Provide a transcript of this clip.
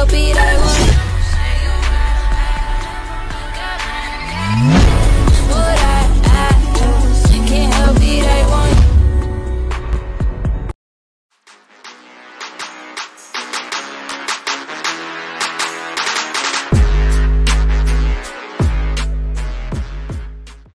help it